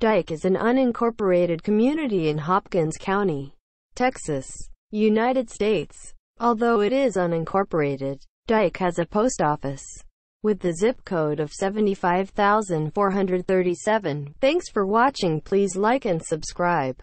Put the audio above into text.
Dike is an unincorporated community in Hopkins County, Texas, United States. Although it is unincorporated, Dike has a post office with the zip code of 75437. Thanks for watching. Please like and subscribe.